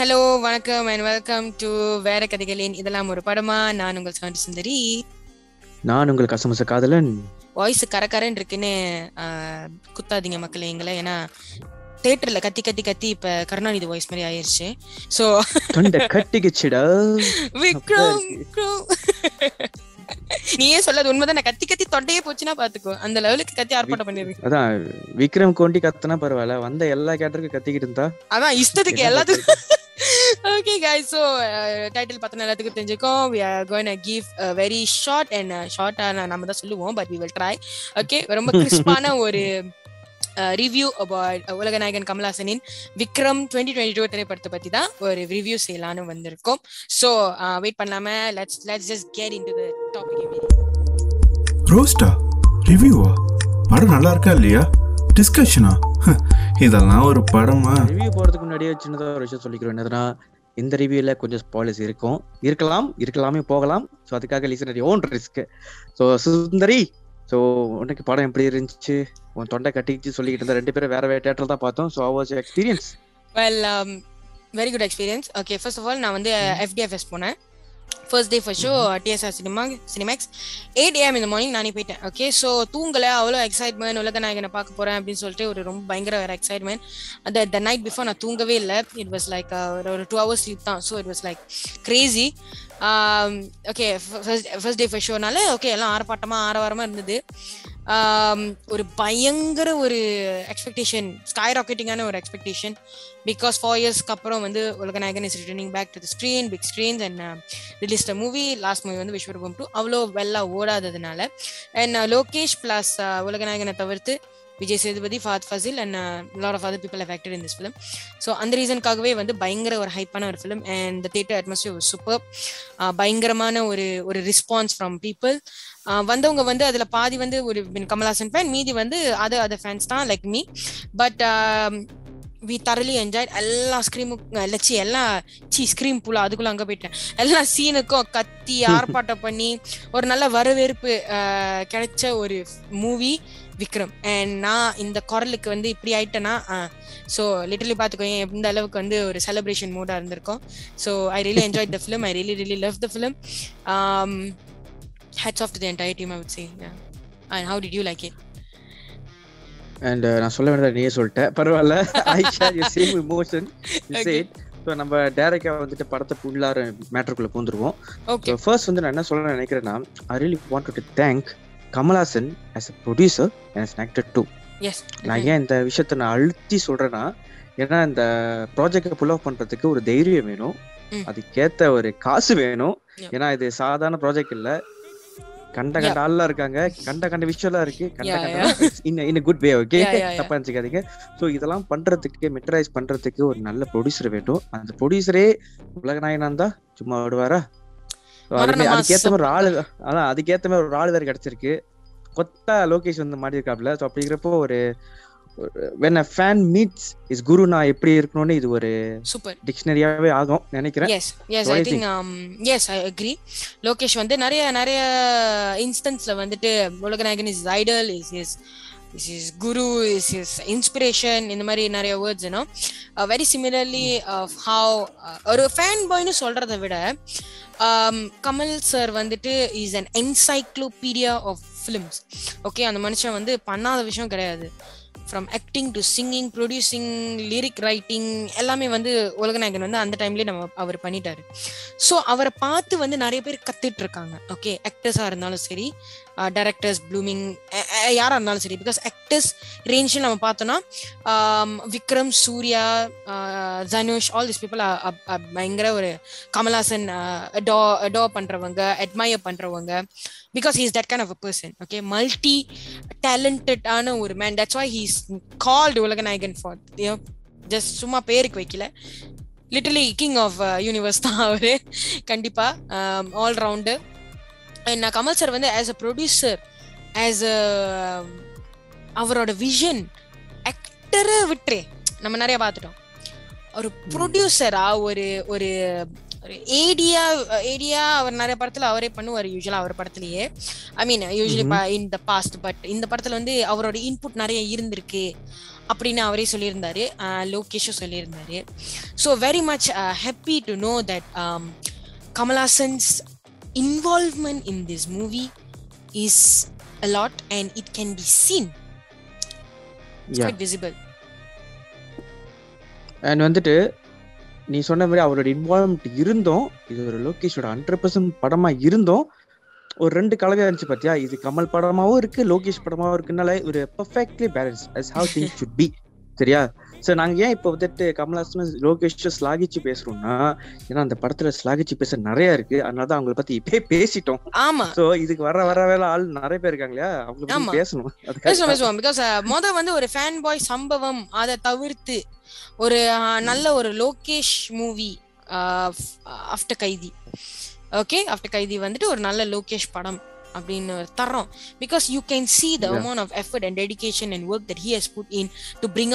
Hello வணக்கம் and welcome to வேற கதைகளின் இதெல்லாம் ஒரு படமா. நான் உங்கள் சவுண்ட் சுந்தரி. நான் உங்கள் கசமச காதலன். வாய்ஸ் கரகரன்னு இருக்குன்னு குத்தாதீங்க மக்களே எங்களை. ஏன்னா தேட்டர்ல கத்தி கத்தி கத்தி இப்ப கருணாநிதி வாய்ஸ் மாதிரி ஆயிருச்சு. சோ தொண்டை கட்டிக்கிச்சுடா. விக்ரம் நீயே சொல்லாது உண்மைதான்? நான் கத்தி கத்தி தொண்டையே போச்சுன்னா பாத்துக்கோ. அந்த லெவலுக்கு கத்தி ஆர்ப்பாட்டம் பண்ணிருக்கேன் அதான் விக்ரம் கோண்டி கத்துனா பரவாயில்ல. வந்த எல்லா கேட்டருக்கும் கத்திக்கிட்டு இருந்தா. அதான் இஷ்டத்துக்கு எல்லாத்துக்கும். ஓகே guys ஸோ டைட்டில் பார்த்தோன்னா எல்லாத்துக்கும் தெரிஞ்சுக்கோம் we are going give very short and ஷார்ட்டாக நம்ம தான் சொல்லுவோம் but we will try okay ரொம்ப கிறிஸ்பான ஒரு ரிவ்யூ அபவுட் உலகநாயகன் கமல்ஹாசனின் விக்ரம் டுவெண்ட்டி டுவெண்ட்டி டூ திரைப்படத்தை பற்றி தான் ஒரு ரிவ்யூ செய்யலான்னு வந்திருக்கோம். ஸோ வெயிட் பண்ணாம let's let's just get in to the topic ரோஸ்டா ரிவ்யூவா படம் நல்லா இருக்கா இல்லையா? டிஸ்கஷனா இதெல்லாம் ஒரு படமா? ரிவ்யூ போறதுக்கு முன்னாடியே சின்னதா ஒரு விஷயம் சொல்லிக்கிறோம். என்னதுன்னா இந்த ரிவ்யூல கொஞ்சம் ஸ்பாயிலர்ஸ் இருக்கும். இருக்கலாம் இருக்கலாமே போகலாம். ஸோ அதுக்காக listener own risk so Sundari so உனக்கு படம் எப்படி இருந்துச்சு? உன் தொண்டை கட்டிக்கிச்சு சொல்லிக்கிட்டு இருந்த ரெண்டு பேரும் வேற வேற தேட்டர் தான் பார்த்தோம். So was experience well very good experience okay first of all நான் வந்து எஃப்டிஎஃப்எஸ் போனேன். First day first show TSR cinema Cinemax eight AM இந்த மார்னிங் நானே போயிட்டேன். ஓகே ஸோ தூங்கல அவ்வளோ எக்ஸைட்மெண்ட் உலக நாயகனை பார்க்க போறேன் அப்படின்னு சொல்லிட்டு ஒரு ரொம்ப பயங்கர ஒரு எக்ஸைட்மெண்ட் அந்த த நைட் பிஃபோர் நான் தூங்கவே இல்லை. இட் வாஸ் லைக் ஒரு டூ ஹவர்ஸ் ஸ்லீப் தான். So it was like crazy okay first day first ஷோனால okay எல்லாம் ஆரப்பாட்டமா ஆரவாரமா இருந்தது. ஒரு பயங்கர ஒரு எக்ஸ்பெக்டேஷன் ஸ்கை ராக்கெட்டிங்கான ஒரு எக்ஸ்பெக்டேஷன் பிகாஸ் ஃபோர் இயர்ஸ்க்கு அப்புறம் வந்து உலகநாயகன் is returning back to the screen big screens and release the movie last movie வந்து விஸ்வரூபம் டூ அவ்வளோ வெல்லா ஓடாததுனால. And uh, Lokesh plus uh, உலகநாயகனை தவிர்த்து Vijay Sethupathi Fahadh Faasil and lot of other people affected in this film so அந்த ரீசனுக்காகவே வந்து பயங்கர ஒரு ஹைப்பான ஒரு film and the theatre atmosphere super பயங்கரமான ஒரு ஒரு ரெஸ்பான்ஸ் ஃப்ரம் பீப்புள் வந்தவங்க வந்து அதுல பாதி வந்து ஒரு கமலாசன் ஃபேன் மீதி வந்து அது அதர் ஃபேன்ஸ் தான் like me but we thoroughly enjoy எல்லா ஸ்க்ரீமும் லட்சி எல்லா சி ஸ்க்ரீம் புலா அதுக்குள்ள அங்க போயிட்டேன். எல்லா சீனுக்கும் கத்தி ஆர்ப்பாட்டம் பண்ணி ஒரு நல்ல வரவேற்பு கிடைச்ச ஒரு மூவி விக்ரம். அண்ட் நான் இந்த குரலுக்கு வந்து இப்படி ஆயிட்டேன்னா ஸோ லிட்டரலி பார்த்துக்கோங்க எந்த அளவுக்கு வந்து ஒரு செலிப்ரேஷன் மூடாக இருந்திருக்கும். So I really enjoy the film I really really love the film hats off to the entire team I would say and how did you like it and நான் சொல்ல வேண்டியதை நீயே சொல்லிட்டேன் பரவாயில்ல. I share you same emotion. So நம்ம டேரக்டா வந்துட்டு படத்தை ஃபுல்லாக மேட்டருக்குள்ள பூந்துருவோம். ஃபர்ஸ்ட் வந்து நான் என்ன சொல்ல நினைக்கிறேன்னா I really want to thank Kamal Haasan as a producer as an actor too. Yes நான் ஏன் இந்த விஷயத்த நான் அழுத்தி சொல்றேன்னா ஏன்னா இந்த ப்ராஜெக்டை புல் ஆஃப் பண்றதுக்கு ஒரு தைரியம் வேணும். அதுக்கேத்த ஒரு காசு வேணும். ஏன்னா இது சாதாரண ப்ராஜெக்ட் இல்ல. கண்ட. கண்ட ஆள்லாம் இருக்காங்க. கண்ட கண்ட விஷயம்லாம் இருக்கு. கண்ட கண்ட இன் இன் குட் வே ஓகே. தப்பா நினைச்சுக்காதீங்க. ஸோ இதெல்லாம் பண்றதுக்கு மெட்டரைஸ் பண்றதுக்கு ஒரு நல்ல ப்ரொடியூசர் வேணும். அந்த ப்ரொடியூசரே உலகநாயகனா இருந்தா சும்மா விடுவாரா? அதுக்கேத்த. மாதிரி ஆளு அதான் அதுக்கேத்த மாதிரி ஒரு ஆள் வேற கிடைச்சிருக்கு. கொத்தா லோகேஷ் வந்து மாடி இருக்காப்ல ஸோ அப்படிங்கிறப்போ ஒரு when a fan meets is guru நான் எப்படி இருக்கணும்னு இது ஒரு சூப்பர் டிக்ஷனரியாவே ஆகும் நினைக்கிறேன். Yes yes I think yes I agree Lokesh வந்து நிறைய நிறைய இன்ஸ்டன்ஸ்ல வந்துட்டு உலகநாயகன் is idol is is is is guru is is inspiration இந்த மாதிரி நிறைய வேர்ட்ஸ் ஏன்னா வெரி சிமிலர்லி ஹவ் ஒரு ஃபேன் பாய்னு சொல்றதை விட um, கமல் சார் வந்துட்டு is an encyclopedia of films okay அந்த மனுஷன் வந்து பண்ணாத விஷயம் கிடையாது. From acting to singing producing lyric writing எல்லாமே வந்து உலகநாயகன் வந்து அந்த டைம்லேயே நம்ம அவர் பண்ணிட்டாரு. ஸோ அவரை பார்த்து வந்து நிறைய பேர் கத்துட்டு இருக்காங்க. ஓகே ஆக்டர்ஸாக இருந்தாலும் சரி டைரக்டர்ஸ் ப்ளூமிங் யாராக இருந்தாலும் சரி பிகாஸ் ஆக்டர்ஸ் ரேஞ்சில் நம்ம பார்த்தோன்னா Vikram Suriya Dhanush all this people பயங்கர ஒரு கமல்ஹாசன் டோ டோ பண்ணுறவங்க அட்மயர் பண்ணுறவங்க because he's that kind of a person okay multi டேலண்டடான ஒரு man that's why he's called Ulaganayagan for just சும்மா பேருக்கு வைக்கல. லிட்டலி கிங் ஆஃப் யூனிவர்ஸ் தான் அவரு. கண்டிப்பா um, ஆல் ரவுண்டு நான் கமல் சார் வந்து as a producer as a அவரோட விஷன் ஆக்டரை விட்டுரு. நம்ம நிறைய பார்த்துட்டோம். ஒரு ப்ரொடியூசரா ஒரு ஒரு ஏடியா ஏடியா அவர் நிறைய படத்துல அவரே பண்ணுவார் யூஸ்வலா அவர் படத்துலயே. I mean usually in the past but இந்த படத்துல வந்து அவரோட இன்புட் நிறைய இருந்திருக்கு அப்படின்னு அவரே சொல்லியிருந்தாரு. லோகேஷும் சொல்லியிருந்தாரு. So very much happy to know that Kamal Haasan's involvement in this movie is a lot and it can be seen. It's Yeah. quite visible. And வந்துட்டு நீ சொன்ன மாதிரி அவரோட இன்வால்வ்மெண்ட் இருந்தோம் இது ஒரு லோகேஷோட ஹண்ட்ரட் பர்சன்ட் படமா இருந்தோம் ஒரு ரெண்டு கலவையா இருந்துச்சு பாத்தியா? இது கமல் படமாவும் இருக்கு லோகேஷ் படமாவும் இருக்குனால ஒரு perfectly balance as how things should be சரியா? சோ நாங்க ஏன் இப்போ வந்துட்டு கமல்ஹாசன் லோகேஷ் ஸ்லாகிச்சு பேசுறோம்னா ஏன்னா அந்த படத்துல ஸ்லாகிச்சு பேச நிறைய இருக்கு. அதனால தான் அவங்கள பத்தி இப்பயே பேசிட்டோம். ஆமா. சோ இதுக்கு வர வர வேலை ஆள் நிறைய பேர் இருக்காங்க இல்லையா. பத்தி பேசணும். பேசுவோம் பிகாஸ் மொத வந்து ஒரு ஃபேன் பாய் சம்பவம் அதை தவிர்த்து ஒரு நல்ல ஒரு Lokesh movie after Kaithi okay after Kaithi வந்துட்டு ஒரு நல்ல லோகேஷ் படம் அப்படின்னு தரோம் because you can see the Yeah. amount of effort and dedication and work that he has put in to bring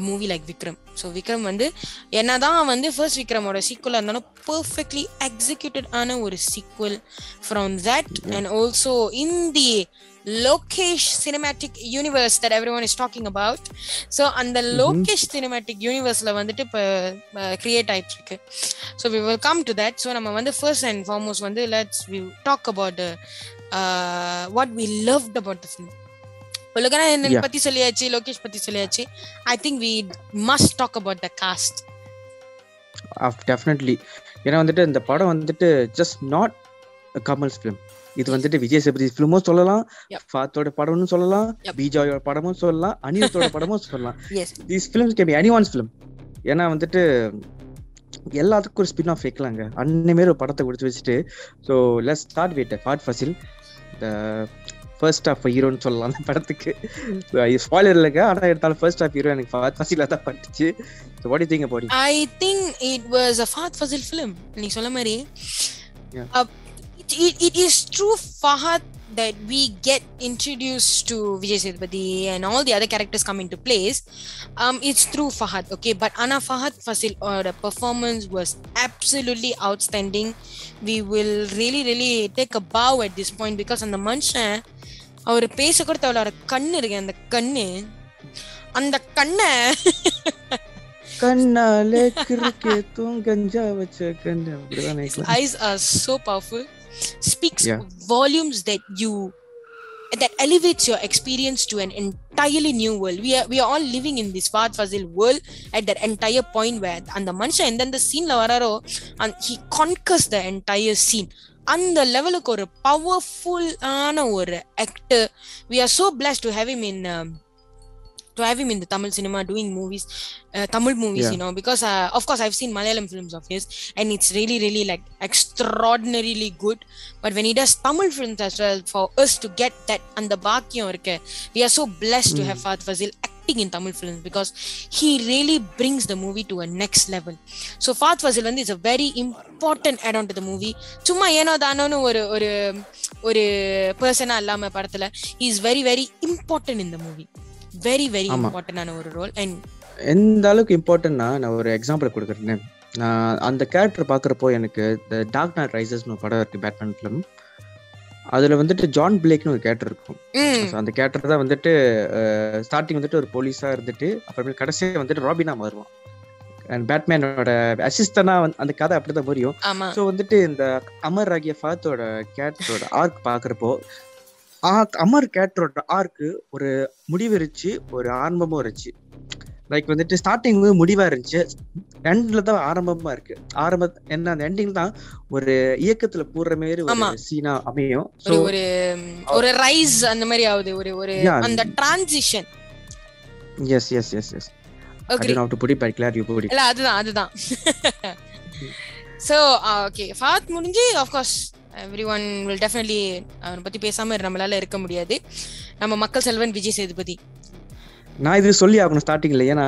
movie like Vikram so Vikram வந்து என்னதான் வந்து first விக்ரமோட சீக்குவலாக இருந்தாலும் பர்ஃபெக்ட்லி எக்ஸிக்யூட்டட் ஆன ஒரு sequel from that and also in the Lokesh cinematic universe that every one is talking about so அந்த Lokesh cinematic யூனிவர்ஸில் வந்துட்டு இப்போ கிரியேட் ஆயிட்டு இருக்கு so we will come to that so நம்ம வந்து ஃபர்ஸ்ட் அண்ட் ஃபார்மோஸ்ட் வந்து let's we talk about what we loved about the film Yeah. பத்தி சொல்லியாச்சு லோகேஷ் பத்தி சொல்லியாச்சு. I think we must talk about the cast definitely ஏன்னா வந்துட்டு இந்த படம் வந்துட்டு ஜஸ்ட் நாட் கமல்ஸ் ஃபிலிம் இது வந்துட்டு விஜய் சேதுபதி ஃபிலிமும் சொல்லலாம். ஃபாத்தோட படம்னு சொல்லலாம். பிஜாயோட படமும் சொல்லலாம் அனிருத்தோட படமும் சொல்லலாம். These films can be anyone's film ஏன்னா வந்துட்டு எல்லாத்துக்கும் ஒரு ஸ்பின் ஆஃப் வைக்கலாங்க. அன்னிமேல் ஒரு படத்தை கொடுத்து வச்சுட்டு so let's start with Fahadh Faasil first of ஹீரோன்னு சொல்லலாம் அந்த படத்துக்கு ஸ்பாய்லர் இல்லைங்க ஆனால் எடுத்தாலும் ஃபர்ஸ்ட் ஆஃப் ஹீரோ எனக்கு ஃபாட் ஃபசிலாக தான் பட்டுச்சு so what you think about I think it was a Fahadh Faasil film நீ சொன்ன மாதிரி Yeah. Uh, it, it, it is true Fahad that we get introduced to Vijay Sethupathi and all the other characters come into place. Um, it's through Fahad, okay. But Anna Fahad Fasil, uh, the performance was absolutely outstanding. We will really, really take a bow at this point because அந்த மனுஷன் அவர் பேச கூட தேவையில்ல கண்ணு இருக்கு அந்த கண்ணு அந்த கண்ணை கண்ணால கிறுக்கே தூங்கஞ்சா வச்ச கண்ணு அப்படிதான் நினைக்கலாம் eyes are so powerful. Speaks Yeah. volumes that elevates your experience to an entirely new world. We are we are all living in this Fahad Fazil world at that entire point where அந்த மனுஷன் எந்தெந்த சீன்ல வராரோ and he conquers the entire scene. அந்த லெவலுக்கு ஒரு பவர்ஃபுல்லான ஒரு actor we are so blessed to have him in um, to have him in the Tamil cinema doing movies, uh, Tamil movies, Yeah. you know, because uh, of course I've seen Malayalam films of his and it's really, really like extraordinarily good. But when he does Tamil films as well, for us to get that and the Bakyam irukku, we Mm. in Tamil films because he really brings the movie to a next level. So Fahad Fazil வந்து is a very important add-on to the movie. சும்மா ஏனோ தானோன்னு ஒரு ஒரு ஒரு persona இல்லாம படத்துல he is very very important in the movie. Very very. இம்பார்ட்டன்டான ஒரு ரோல் அண்ட் எந்த அளவுக்கு இம்பார்ட்டன்ட்னா நான் ஒரு எக்ஸாம்பிள் கொடுக்குறேன் நான் அந்த கேரக்டர் பார்க்குறப்போ எனக்கு இந்த டார்க் நைட் ரைசஸ்னு ஒரு படம் இருக்கு பேட்மேன் ஃபிலிம் அதுல வந்துட்டு ஜான் பிளேக்னு ஒரு கேரக்டர் இருக்கும். அந்த கேரக்டர் தான் வந்துட்டு ஸ்டார்டிங் வந்துட்டு ஒரு போலீஸா இருந்துட்டு அப்புறமே கடைசியா வந்துட்டு ராபினா மாறுவான். அண்ட் பேட்மேனோட அசிஸ்டனா அந்த கதை அப்படிதான் புரியும் ஸோ வந்துட்டு இந்த அமர் ஆகிய ஃபாத்தோட கேரக்டரோட ஆர்க் பார்க்குறப்போ அமர் கேரக்டரோட ஆர்க்கு ஒரு முடிவு இருந்துச்சு ஒரு ஆரம்பமும் இருந்துச்சு லைக் வந்துட்டு ஸ்டார்டிங் முடிவா இருந்துச்சு. எண்ட்ல தான் ஆரம்பமா இருக்கு. ஆரம்ப என்ன அந்த எண்டிங் தான் ஒரு இயக்கத்துல போடுற மாதிரி. ஒரு சீனா அமையும். ஒரு ஒரு ரைஸ் அந்த மாதிரி ஆகுது. ஒரு ஒரு. அந்த transition yes yes yes yes அது நான் புடி படிக்கல யூ புடி இல்ல அதுதான் அதுதான். சோ ஓகே ஃபாத் முடிஞ்சு of course every one will definitely அவரை பத்தி பேசாம நம்மளால இருக்க முடியாது. நம்ம மக்கள் செல்வன் விஜய் சேதுபதி. நான் இது சொல்லி ஆகணும் ஸ்டார்டிங்ல ஏன்னா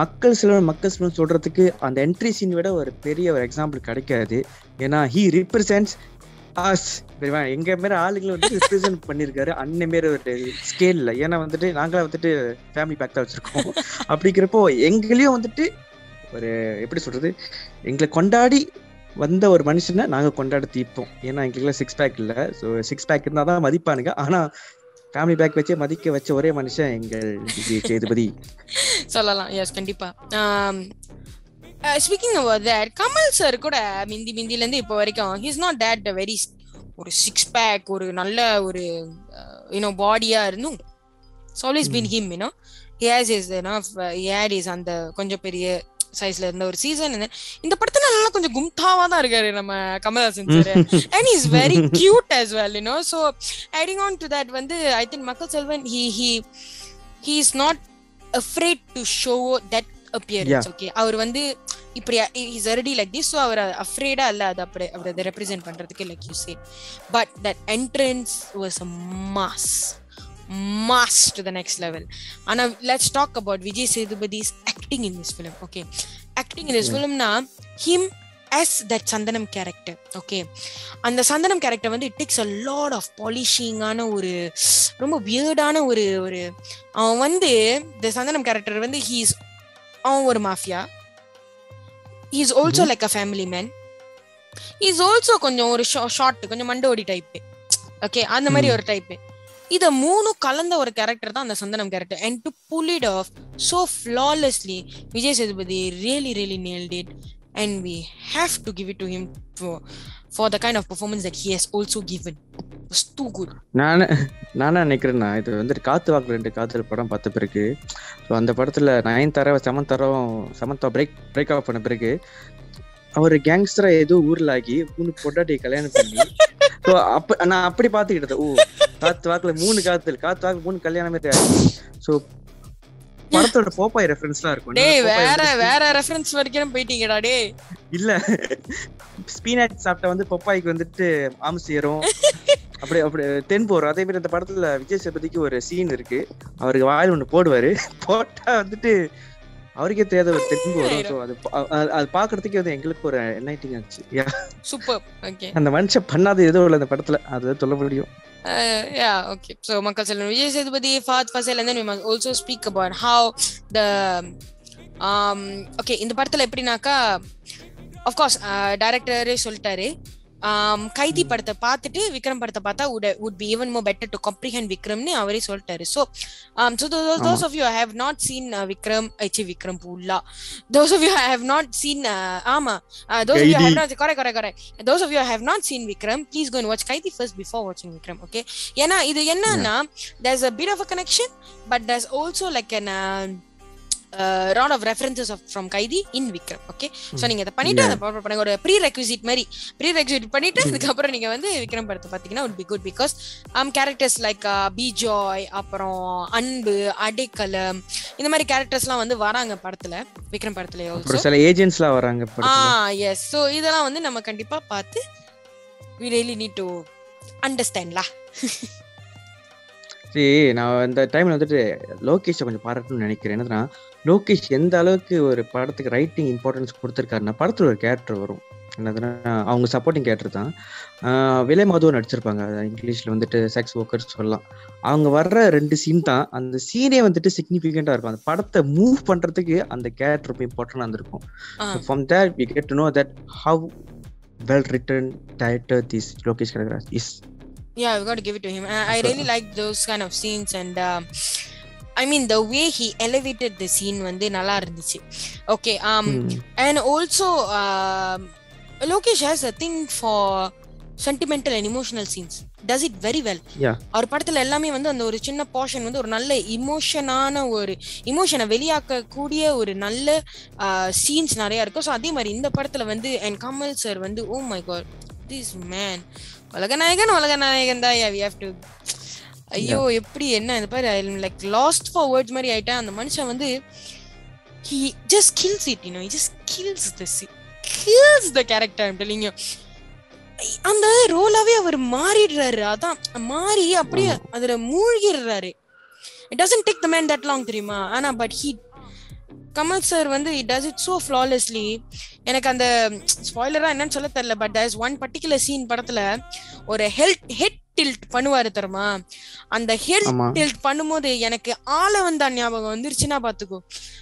மக்கள் சிலர் மக்கள் சிலர் சொல்றதுக்கு அந்த என்ட்ரி சீன் விட ஒரு பெரிய ஒரு எக்ஸாம்பிள் கிடைக்காது. ஏன்னா ஹீ ரிப்ரசன்ஸ் ஆஸ் எங்க மாரி ஆளுங்களை வந்து ரிப்ரசென்ட் பண்ணிருக்காரு. அன்ன மாரி ஒரு ஸ்கேல்ல ஏன்னா வந்துட்டு நாங்களே வந்துட்டு ஃபேமிலி பேக் தான் வச்சிருக்கோம். அப்படிங்கிறப்போ எங்களையும் வந்துட்டு ஒரு எப்படி சொல்றது? எங்களை கொண்டாடி வந்த ஒரு மனுஷனை நாங்க கொண்டாட தீர்ப்போம். ஏன்னா எங்களுக்குலாம் சிக்ஸ் பேக் இல்ல. ஸோ சிக்ஸ் பேக் இருந்தால் தான் மதிப்பானுங்க. ஆனா ஃபேமிலி பேக் வச்சே மதிக்க வச்ச ஒரே மனுஷன் எங்கள் விஜய் சேதுபதி. சொல்லலாம். எஸ் கண்டிப்பா. Speaking about that Kamal sir கூட மிந்தி மிந்தில இருந்து இப்போ வரைக்கும் ஹிஸ் நாட் தட் வெரி ஒரு சிக்ஸ் பேக் ஒரு நல்ல ஒரு யூனோ பாடியா இருந்தும் it's always been him you know has is had is அந்த கொஞ்சம் பெரிய சைஸ்ல இருந்த ஒரு சீசன் இந்த படத்துல நல்லா கொஞ்சம் கும்தாவா தான் இருக்காரு நம்ம Kamal Haasan sir and is very cute well you know. So adding on to that வந்து I think Makkal Selvan he he is not afraid to show that appearance Yeah. okay? அவர் வந்து இப்படி is already like this so அவர் அஃப்ரேடா இல்ல அது அப்படி அவர் அதை ரெப்ரசென்ட் பண்றதுக்கு like you say but that entrance was a mass the next level. And now let's talk about vijay sethupady's acting in this film okay? Acting in this film na him as that Santhanam character okay அந்த Santhanam character வந்து it takes a lot of பாலிஷிங்கான ஒரு ரொம்ப வியர்டான ஒரு ஒரு அவன் வந்து இந்த சந்தனம் கேரக்டர் வந்து ஹீஸ் அவன் ஒரு mafia is also like a family man is also கொஞ்சம் ஒரு ஷார்ட் கொஞ்சம் மண்டோடி டைப் ஓகே அந்த மாதிரி ம். ஒரு டைப் இத மூணும் கலந்த ஒரு கேரக்டர் தான் அந்த Santhanam character and to pull it off so flawlessly Vijay Sethupathi really really nailed it and we have to give it to him for the kind of performance that he has also given was too good நானே நானே நினைக்கிறேன்னா இது வந்துட்டு காத்து வாக்கு ரெண்டு காதல் படம் பார்த்த பிறகு ஸோ அந்த படத்துல நயன்தாரா தரம் சமந்தா பிரேக் பிரேக் ஆஃப் பண்ண பிறகு அவர் கேங்ஸ்டரா ஏதோ ஊர்ல ஆகி மூணு பொட்டாட்டியை கல்யாணம் பண்ணி ஸோ அப்ப நான் அப்படி பார்த்துக்கிட்டது ஓ காத்து வாக்குல மூணு காதல் காத்து வாக்கு மூணு கல்யாணம் மாதிரி ஸோ படத்தோட போப்பாய் ரெஃபரன்ஸ்லாம் இருக்கும். டேய் வேற வேற ரெஃபரன்ஸ் வரைக்கும் போயிட்டீங்கடா டேய். இல்ல. ஸ்பீனட் சாப்பிட்ட வந்து பப்பாய்க்கு வந்துட்டு ஆம்ஸ் ஏறும் அப்படி அப்படி தென் போறோம். அதே மாதிரி இந்த படத்துல விஜய் சேதுபதிக்கு ஒரு சீன் இருக்கு. அவருக்கு வாயில் ஒண்ணு போடுவாரு. போட்டா வந்துட்டு அவருக்கே தெரியாத ஒரு தென் வரும். ஸோ அது அது- பாக்குறதுக்கு வந்து எங்களுக்கு ஒரு என்லைட்டிங் ஆச்சு. சூப்பர் ஓகே அந்த மனுஷன் பண்ணாத எதுவும் இல்லை அந்த படத்துல அது சொல்ல முடியும். Uh, yeah, okay. So, Makal Selvan Vijay Sethupathi, Fahad Fasel, and then we must also speak about how the um okay இந்த படத்துல எப்படினாக்கா of course uh, சொல்லிட்டாரு. கைதி படத்தை பார்த்துட்டு விக்ரம் படத்தை பார்த்தா would would be even more better to comprehend விக்ரம்னு அவரே சொல்லிட்டாரு um those of you who have not seen uh, Vikram ஐச்சி விக்ரம் புல்லா you who have not seen uh, ஆமா uh, who have not correct correct correct those of you who have not seen Vikram, please go and watch Kaiti first before watching Vikram, okay? ஏன்னா இது என்னன்னா there's a bit of a connection, but there's also like an lot of references of from Kaidi in Vikram, okay? So நீங்க இதை பண்ணிட்டு அதை proper பண்ணுங்க. ஒரு prerequisite மாதிரி ப்ரீ ரெக்விசிட் பண்ணிட்டு அதுக்கப்புறம் நீங்க வந்து விக்ரம் படத்தை பார்த்தீங்கன்னா would be good because um characters like uh, Bijoy அப்புறம் அன்பு அடைக்கலம் இந்த மாதிரி கேரக்டர்ஸ்லாம் வந்து வராங்க படத்துல விக்ரம் படத்துல சில ஏஜென்ட்ஸ்லாம் வராங்க ஆ எஸ் ஸோ இதெல்லாம் வந்து நம்ம கண்டிப்பா பார்த்து வி ரியலி நீட் டு அண்டர்ஸ்டாண்ட்லா சரி நான் இந்த டைம்ல வந்துட்டு லோகேஷை கொஞ்சம் பாராட்டணும்னு நினைக்கிறேன். என்னதுன்னா லோகேஷ் எந்த அளவுக்கு ஒரு படத்துக்கு ரைட்டிங் இம்பார்ட்டன்ஸ் கொடுத்துருக்காருன்னா படத்துல ஒரு கேரக்டர் வரும். என்னதுன்னா அவங்க சப்போர்ட்டிங் கேரக்டர் தான். விலை மாதுவம் நடிச்சிருப்பாங்க. இங்கிலீஷ்ல வந்துட்டு செக்ஸ் ஒர்க்கர் சொல்லலாம். அவங்க வர்ற ரெண்டு சீன் தான் அந்த சீனே வந்துட்டு சிக்னிஃபிகண்டா இருக்கும். அந்த படத்தை மூவ் பண்றதுக்கு அந்த கேரக்டர் ரொம்ப இம்பார்ட்டன்டா இருந்திருக்கும். From that we get to know that how well written director this Lokesh Kanagaraj is yeah we got to give it to him I, I really like those kind of scenes and um, I mean the way he elevated the scene வந்து நல்லா இருந்துச்சு okay um and also um, Lokesh has a thing for sentimental and emotional scenes does it very well Yeah. அவர் படத்துல எல்லாமே வந்து அந்த ஒரு சின்ன portion வந்து ஒரு நல்ல இமோஷனான ஒரு இமோஷனை வெளியாக்க கூடிய ஒரு நல்ல சீன்ஸ் நிறைய இருக்கும் ஸோ அதே மாதிரி இந்த படத்துல வந்து அண்ட் கமல் சார் வந்து oh my God this man உலகநாயகன் உலகநாயகன் தான். வி ஹேவ் டு ஐயோ எப்படி என்ன இந்த பாரு? லைக் லாஸ்ட் ஃபார் வேர்ட்ஸ் மாதிரி ஆயிட்டேன் அந்த மனுஷன் வந்து he just kills it you know. He just kills the scene kills the character I'm telling you. அந்த ரோலாவே அவர் மாறிடுறாரு. அதான் மாறி அப்படியே அதுல மூழ்கிடுறாரு. It doesn't take the man that long தெரியுமா? ஆனா பட் ஹீ கமல் சார் வந்து it does it so flawlessly எனக்கு அந்த ஸ்பாய்லரா என்னன்னு சொல்ல தெரியல but there is one particular scene படத்துல ஒரு ஹெல்த் ஹெட் டில்ட் பண்ணுவாரு தெரியுமா? அந்த ஆமா. டில்ட் பண்ணும்போது எனக்கு ஆள வந்தா ஞாபகம் வந்துருச்சுன்னா பாத்துக்கோ.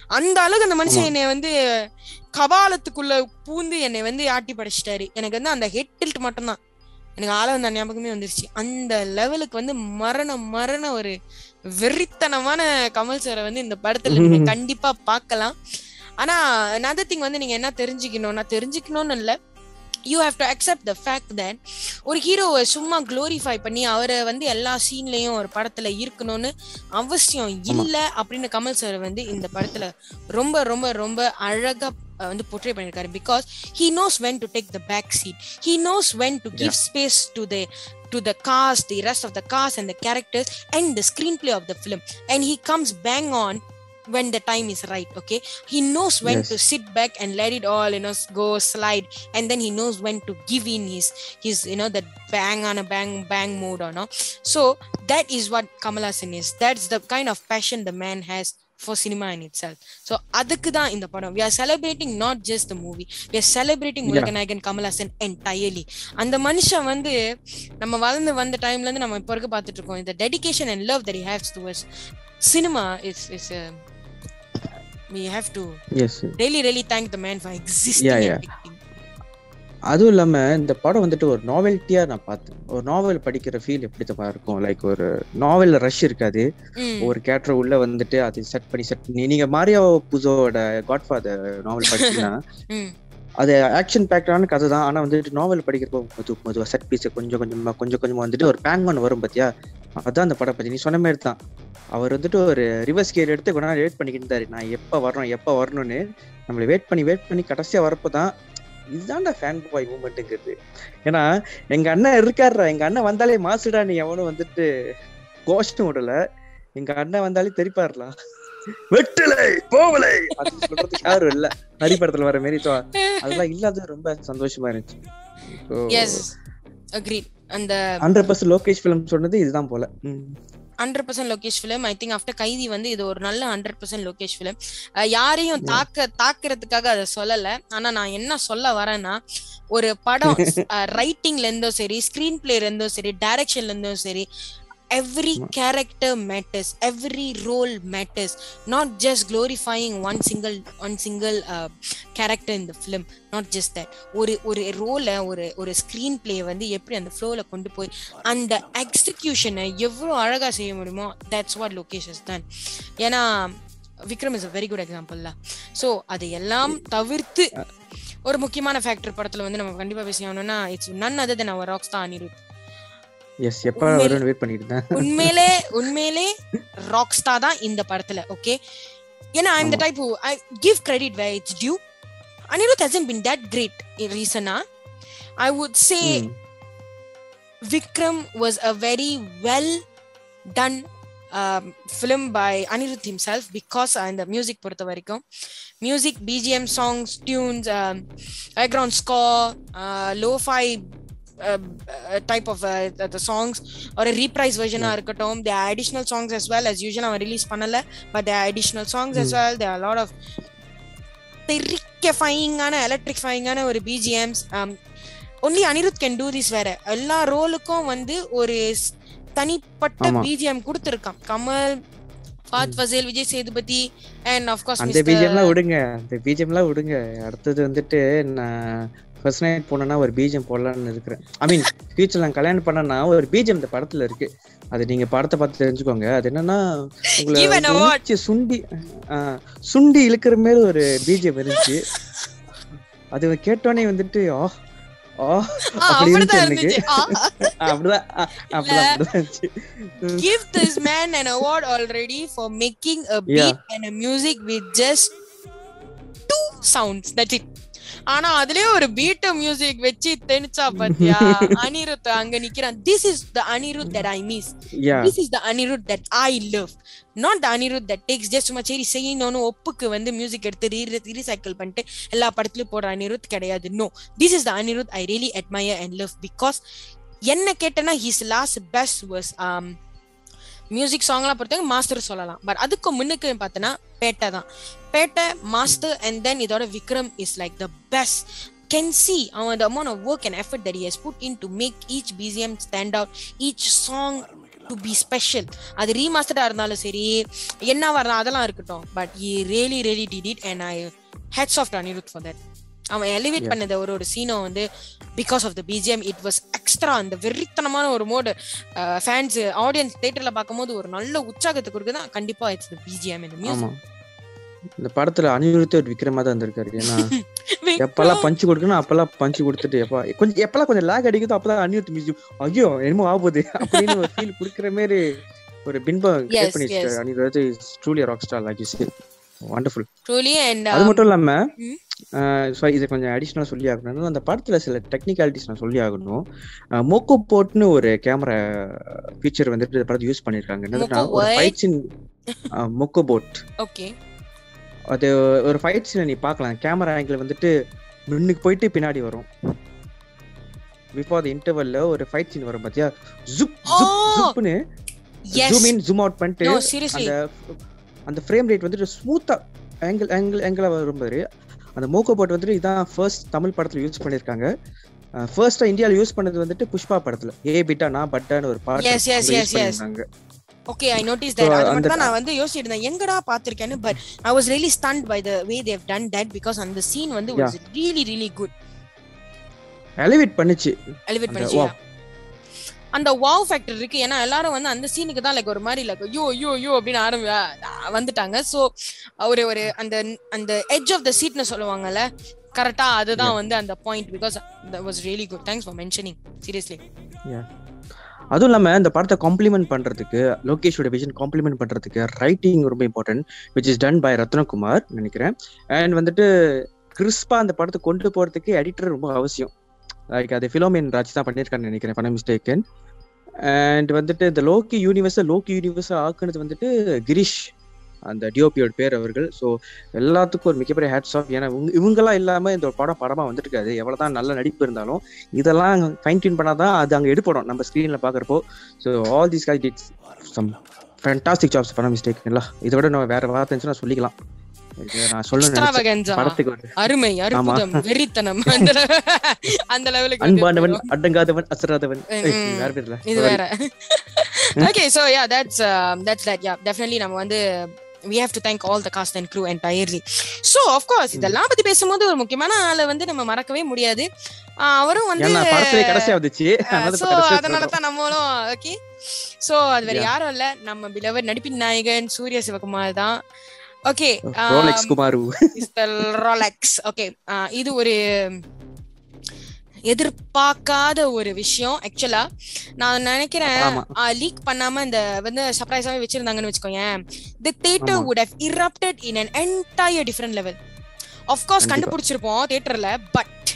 அந்த அளவுக்கு அந்த மனுஷன். என்னை வந்து கபாலத்துக்குள்ள பூந்து என்னை வந்து ஆட்டி படைச்சிட்டாரு. எனக்கு வந்து அந்த ஹெட் டில்ட் மட்டும்தான். எனக்கு ஆள வந்த ஞாபகமே வந்துருச்சு. அந்த லெவலுக்கு வந்து மரண மரண ஒரு வெறித்தனமான கமல் சாரை வந்து இந்த படத்துல நீங்க கண்டிப்பா பார்க்கலாம். ஆனா another thing வந்து நீங்க என்ன தெரிஞ்சுக்கணும்னா தெரிஞ்சுக்கணும்னு இல்ல. You have to accept the fact that ஒரு ஹீரோவை சும்மா க்ளோரிஃபை பண்ணி அவரை வந்து எல்லா சீன்லயும் ஒரு படத்துல இருக்கணும்னு அவசியம் இல்ல அப்படின்னு கமல் சார் வந்து இந்த படத்துல ரொம்ப ரொம்ப ரொம்ப அழகா வந்து portray பண்ணிருக்காரு because he knows when to take the back seat he knows when to give space to the to the cast the rest of the cast and the characters and the screenplay of the film and he comes bang on when the time is right okay he knows when Yes. to sit back and let it all you know s- go slide and then he knows when to give in his his you know that bang on a bang bang mode or no so that is what kamal Hassan is that's the kind of passion the man has for cinema in itself so அதுக்கு தான் இந்த படம் we are celebrating not just the movie we are celebrating Yeah. Ulaganayagan Kamal Haasan entirely அந்த மனுஷன் வந்து நம்ம வளர்ந்து வந்த டைம்ல இருந்து நம்ம இப்போ இருக்க பார்த்துட்டு இருக்கோம் இந்த dedication and love that he has towards cinema is is uh, we have to yes really really thank the man for existing Yeah, yeah. அதுவும் இல்லாம இந்த படம் வந்துட்டு ஒரு நாவல்ட்டியா நான் பார்த்தேன். ஒரு நாவல் படிக்கிற ஃபீல் எப்படி தப்பா இருக்கும்? லைக் ஒரு நாவல்ல ரஷ் இருக்காது. ஒரு கேரக்டர் உள்ள வந்துட்டு அது செட் பண்ணி செட் பண்ணி நீங்க மாரியா புசோட காட்ஃபாதர் நாவல் படிச்சீங்கன்னா அது ஆக்ஷன் பேக்டான கதை தான். ஆனால் வந்துட்டு நாவல் படிக்கிறப்போ மது மதுவாக செட் பீஸை கொஞ்சம் கொஞ்சமாக கொஞ்சம் கொஞ்சமாக வந்துட்டு ஒரு பேங்மன் வரும் பாத்தியா? அதுதான் அந்த படம் பற்றி நீ சொன்ன மாதிரி தான். அவர் வந்துட்டு ஒரு ரிவர்ஸ் கேர் எடுத்து கொஞ்ச நாள் வெயிட் பண்ணிக்கிட்டு இருந்தாரு. நான் எப்போ வரணும் எப்போ வரணும்னு நம்மளை வெயிட் பண்ணி வெயிட் பண்ணி கடைசியாக வரப்போ தான் இதுதான்டா ஃபேன் பாய் மூமெண்ட்டுங்கிறது ஏன்னா எங்கள் அண்ணன் இருக்காருடா. எங்கள் அண்ணன் வந்தாலே மாசுடா நீ எவனும் வந்துட்டு கோஷ்டம் விடலை. எங்கள் அண்ணன் வந்தாலே தெரிப்பாருலாம் வெட்டலை போவலை. அது சொல்றதுக்கு யாரும் இல்ல. ஹரிபடத்துல வர மாரி so அதெல்லாம் இல்லாத ரொம்ப சந்தோஷமா இருந்துச்சு. அந்த ஹண்ட்ரட் பர்சன்ட் லோகேஷ் ஃபிலிம் சொன்னது இதுதான் போல. Hundred percent Lokesh film I think after Kaithi வந்து இது ஒரு நல்ல ஹண்ட்ரட் பர்சன்ட் லோகேஷ் ஃபிலிம் யாரையும் தாக்க தாக்குறதுக்காக அதை சொல்லல. ஆனா நான் என்ன சொல்ல வரேன்னா ஒரு படம் ரைட்டிங்ல இருந்தும் சரி ஸ்கிரீன் பிளேல இருந்தும் சரி டைரக்ஷன்ல இருந்தும் சரி every ஆமா. character matters. Every role matters. Not just glorifying one single one single uh, character in the film. Not just that. ஒரு ஒரு ரோலை ஒரு ஒரு ஸ்க்ரீன் பிளே வந்து எப்படி அந்த ஃப்ளோல கொண்டு போய் அந்த எக்ஸிக்யூஷனை எவ்வளோ அழகா செய்ய முடியுமோ தட்ஸ் வாட் லொகேஷஸ் தான் ஏன்னா Vikram is a very good எக்ஸாம்பிள்ல so அது எல்லாம் தவிர்த்து ஒரு முக்கியமான ஃபேக்டர் படத்துல வந்து நம்ம கண்டிப்பா பேசி ஆகணும்னா இட்ஸ் நன் அதர் தென் அவர் ராக்ஸ்டா அனிருத் எஸ் எப்ப வரும்னு வெயிட் பண்ணிட்டு இருந்தேன் உண்மையிலே உண்மையிலே ராக் ஸ்டார் தான் இந்த படத்துல ஓகே ஏன்னா ஐம் த ஆமா. Type I give credit way it's due Anirudh has been that great ரீசனா ஐ வுட் சே ம். Vikram was a very well done um, film by Anirudh himself because அந்த music பொறுத்த வரைக்கும். Music BGM songs tunes background score lofi type of the songs ஒரு reprise வெர்ஷனாக இருக்கட்டும். They additional songs as well. As usual அவன் release பண்ணல. But they additional songs as well. There are a lot of தெரிக்கஃபைங்கான எலக்ட்ரிஃபைங்கான ஒரு BGMs only Anirudh can do this வேற. எல்லா ரோலுக்கும் வந்து ஒரு தனிப்பட்ட. பிஜிஎம் கொடுத்துருக்கான். Kamal Fahadh Faasil Vijay Sethupathi and of course அந்த பிஜிஎம்லாம் விடுங்க. அந்த பிஜிஎம்லாம் விடுங்க. அடுத்தது வந்துட்டு நான் ஃபர்ஸ்ட் நைட் போனேன்னா ஒரு பிஜிஎம் போடலாம்னு இருக்கிறேன். ஐ மீன் ஃபியூச்சர் நான் கல்யாணம் பண்ணேன்னா ஒரு பிஜிஎம் இந்த படத்துல இருக்கு. அது நீங்க படத்தை பார்த்து தெரிஞ்சுக்கோங்க. அது என்னன்னா உங்களை சுண்டி சுண்டி இழுக்கிற மாதிரி ஒரு பிஜிஎம் இருந்துச்சு. அது கேட்டோன்னே வந்துட்டு ஆ இருந்துச்சு. அப்படிதான் give this man an award already for making a beat Yeah. and a music with just two sounds. That's it. ஆனா அதுலயே ஒரு பீட் மியூசிக் வச்சு தெனிச்சா பாத்தியா? அனிருத் அங்க நிக்கிறான். This is the Anirudh that I miss this is the Anirudh that I love not the Anirudh that takes just சும்மா சரி செய்யணும்னு ஒப்புக்கு வந்து மியூசிக் எடுத்து ரீ ரீசைக்கிள் பண்ணிட்டு எல்லா படத்துலயும் போடுற அனிருத் கிடையாது. No this is the Anirudh I really admire and love because என்ன கேட்டனா his last best was music சாங்லாம் பொறுத்தவங்க மாஸ்டர் சொல்லலாம் பட் அதுக்கு முன்னுக்கு பார்த்தோன்னா பேட்டை தான் பேட்டை மாஸ்டர் அண்ட் தென் இதோட Vikram is like the best can see அவன் the amount of work and effort that he has put in to make each BGM stand out, each to be special அது ரீமாஸ்டர்டா இருந்தாலும் சரி என்னவா இருந்தாலும் அதெல்லாம் இருக்கட்டும் but he really really did it and I hats off Anirudh for that அவன் elevate. பண்ணத ஒரு ஒரு சீனும் வந்து because of the BGM it was extra அந்த வெறித்தனமான ஒரு மோடு ஃபேன்ஸ் ஆடியன்ஸ் தியேட்டர்ல பார்க்கும்போது ஒரு நல்ல உற்சாகத்தை கொடுக்குதா கண்டிப்பா இட்ஸ் பிஜிஎம் இந்த மியூசிக் இந்த படத்துல அனிருத் ஒரு விக்ரமா தான் இருந்திருக்காரு. ஏன்னா எப்பெல்லாம் பஞ்சு கொடுக்கணும் அப்பெல்லாம் பஞ்சு கொடுத்துட்டு எப்பா கொஞ்சம் எப்பெல்லாம் கொஞ்சம் லேக் அடிக்குதோ அப்பதான் அனிருத் மியூசிக் ஐயோ என்னமோ ஆகுது அப்படின்னு ஒரு ஃபீல் குடுக்குற மாதிரி ஒரு பின்பம் கிரியேட் பண்ணி yes. வச்சிருக்காரு. Anirudh truly rock star like you wonderful truly and அது மட்டும் இல்லாம. சாரி இது கொஞ்சம் அடிஷனலா சொல்லி ஆகணும் அந்த படத்துல சில டெக்னிகாலிட்டிஸ் நான் சொல்லி ஆகணும் மோக்கோ போட்னு ஒரு கேமரா ஃபீச்சர் வந்துட்டு இந்த படத்தை யூஸ் என்னதுன்னா ஒரு what? ஃபைட் சீன் மொக்கோ போட் ஓகே அது ஒரு ஃபைட் சீனை நீ பார்க்கலாம். கேமரா ஆங்கிள் வந்துட்டு முன்னுக்கு போயிட்டு பின்னாடி வரும். பிஃபோர் த இன்டர்வல்ல ஒரு ஃபைட் சீன் வரும் பாத்தியா? ஜுப் ஜுப்! ஜுப்னு ஜூம் இன் ஜூம் அவுட் பண்ணிட்டு அந்த அந்த ஃப்ரேம் ரேட் வந்துட்டு ஸ்மூத்தா ஆங்கிள் ஆங்கிள் ஆங்கிளா வரும்போது அந்த மோக்கோ போட் வந்துட்டு இதான் ஃபர்ஸ்ட் தமிழ் படத்துல யூஸ் பண்ணிருக்காங்க ஃபர்ஸ்டா இந்தியால யூஸ் பண்ணது வந்துட்டு புஷ்பா படத்துல. ஏ பிட்டா நான் பட்டான்னு ஒரு பாட்டு yes, use yes. பண்ணிருந்தாங்க ஓகே ஐ நோட்டீஸ் தட் அது மட்டும் தான் நான் வந்து யோசிச்சிட்டு இருந்தேன். எங்கடா பாத்திருக்கேன்னு but I was really stunned by the way they've done that because அந்த சீன் வந்து was really really good elevate பண்ணுச்சு. Elevate wow. அந்த வாவ் ஃபேக்டர் இருக்கு. ஏன்னா எல்லாரும் வந்து அந்த சீனுக்கு தான் லைக் ஒரு மாதிரி லைக் யோ யோ யோ அப்படின்னு ஆரம்பி வந்துட்டாங்க. சோ ஒரு ஒரு அந்த அந்த எட்ஜ் ஆஃப் த சீட்னு சொல்லுவாங்கல்ல கரெக்டா அதுதான் வந்து அந்த point because that was really good thanks for mentioning seriously அதுவும் இல்லாம இந்த படத்தை காம்ப்ளிமெண்ட் பண்றதுக்கு லோகேஷோட விஷன் காம்ப்ளிமெண்ட் பண்றதுக்கு ரைட்டிங் ரொம்ப important which is done by Rathnakumar நினைக்கிறேன். அண்ட் வந்துட்டு கிறிஸ்பா அந்த படத்தை கொண்டு போறதுக்கு எடிட்டர் ரொம்ப அவசியம். லைக் அது ஃபிலோமின் ராஜ் தான் பண்ணியிருக்கான்னு நினைக்கிறேன் பண்ண மிஸ்டேக்கன் அண்ட் வந்துட்டு இந்த லோக்கி யூனிவர்ஸை லோக்கி யூனிவர்ஸை ஆக்குனது வந்துட்டு கிரீஷ் அந்த டிஓபியோட பேர் அவர்கள். ஸோ எல்லாத்துக்கும் ஒரு மிகப்பெரிய ஹேட்ஸ் ஆஃப் ஏன்னா இவங்க- இவங்கெல்லாம் இல்லாமல் இந்த ஒரு படம் படமாக வந்துருக்காது எவ்வளவுதான் நல்ல நடிப்பு இருந்தாலும் இதெல்லாம் ஃபைன் டியூன் பண்ணாதான் அது அங்கே எடுப்படும். நம்ம ஸ்க்ரீனில் பார்க்குறப்போ so all these guys did some fantastic jobs பண்ண மிஸ்டேக் இல்லை இதை விட நம்ம வேறு வார்த்தை இருந்துச்சுன்னா சொல்லிக்கலாம். அருமை அற்புதம் வெறித்தனம். அந்த லெவலுக்கு அன்பானவன் அடங்காதவன் அசராதவன். இது. வேற. Okay so yeah that's that's that yeah definitely நம்ம வந்து to thank all the cast and crew entirely. So of course இதெல்லாம் பத்தி பேசும்போது ஒரு முக்கியமான ஆளை வந்து நம்ம மறக்கவே முடியாது. அவரும் வந்து வந்துச்சு அதனால. தான் நம்மளும் ஓகே சோ அது வேற. யாரும் இல்ல. நம்ம பிலவர் நடிப்பின் நாயகன் சூர்யா சிவகுமார் தான். Okay Rolex Kumar Rolex okay இது ஒரு எதிர்பார்க்காத ஒரு விஷயம் ஆக்சுவலா நான் நினைக்கிறேன். லீக் பண்ணாம இந்த வந்து சர்ப்ரைஸாவே வச்சிருந்தாங்கன்னு வச்சுக்கோயேன். The theatre. Would have erupted in different level. Of course கண்டிப்பா. கண்டுபிடிச்சிருப்போம் தியேட்டர்ல பட்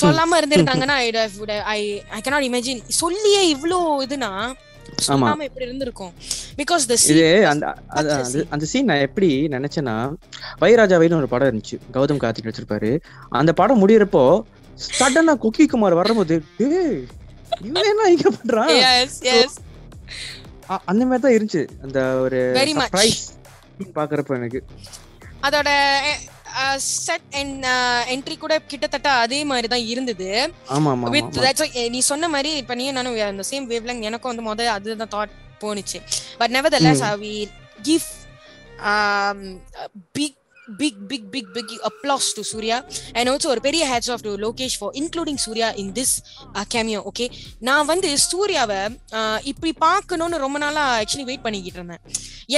சொல்லாம இருந்திருந்தாங்கன்னா ஐ ஐ cannot imagine. சொல்லியே இவ்ளோ இதுனா சொல்லாம எப்படி இருந்திருக்கும். பிகாஸ் த இது அந்த. அந்த சீன் நான் எப்படி நினைச்சேன்னா வைராஜாவைன்னு ஒரு படம் இருந்துச்சு. கௌதம் கார்த்திக் வச்சிருப்பாரு அந்த படம் முடியறப்போ சடனா குக்கி குமார் வரும்போது "டேய், இவன் என்ன இங்க பண்றான் அந்த மாதிரி தான் இருந்துச்சு. அந்த ஒரு. சர்ப்ரைஸ் பாக்குறப்ப எனக்கு. அதோட செட் என்ட்ரி கூட கிட்டத்தட்ட அதே மாதிரி தான் இருந்தது வித் நீ சொன்ன மாதிரி இப்ப நீ நானும் அந்த சேம் வேவ் லெங்க் எனக்கும் வந்து முதல்ல அதுதான் thought போனுச்சு but never we give big big big big big applause to Suriya and also ஒரு பெரிய hats off to Lokesh for including Suriya in this cameo okay நான் வந்து சூர்யாவை uh, இப்படி பார்க்கணும்னு ரொம்ப நாளா ஆக்சுவலி வெயிட் பண்ணிக்கிட்டு இருந்தேன்.